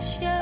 to show.